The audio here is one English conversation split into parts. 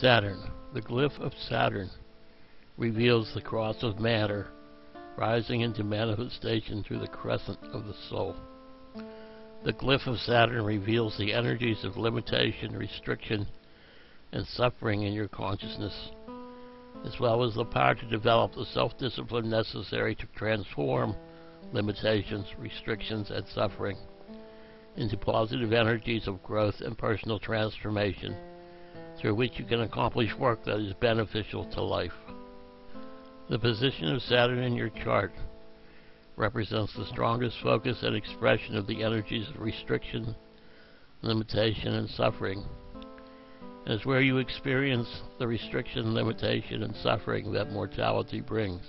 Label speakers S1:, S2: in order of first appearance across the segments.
S1: Saturn. The glyph of Saturn reveals the cross of matter rising into manifestation through the crescent of the soul. The glyph of Saturn reveals the energies of limitation, restriction, and suffering in your consciousness, as well as the power to develop the self discipline necessary to transform limitations, restrictions, and suffering into positive energies of growth and personal transformation through which you can accomplish work that is beneficial to life. The position of Saturn in your chart represents the strongest focus and expression of the energies of restriction, limitation, and suffering. It is where you experience the restriction, limitation, and suffering that mortality brings.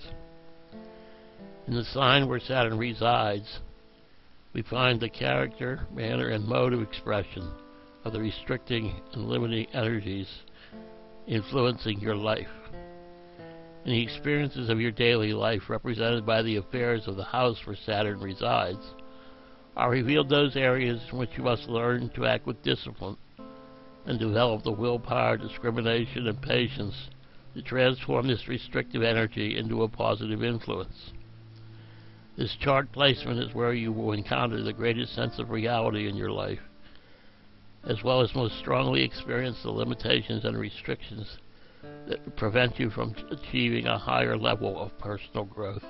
S1: In the sign where Saturn resides, we find the character, manner, and mode of expression of the restricting and limiting energies influencing your life. And the experiences of your daily life, represented by the affairs of the house where Saturn resides, are revealed those areas in which you must learn to act with discipline and develop the willpower, discrimination, and patience to transform this restrictive energy into a positive influence. This chart placement is where you will encounter the greatest sense of reality in your life as well as most strongly experience the limitations and restrictions that prevent you from achieving a higher level of personal growth.